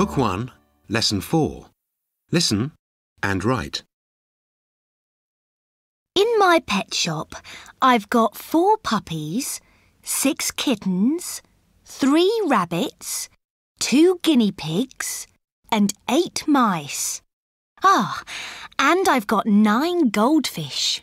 Book 1, Lesson 4. Listen and write. In my pet shop, I've got four puppies, six kittens, three rabbits, two guinea pigs, and eight mice. Ah, and I've got nine goldfish.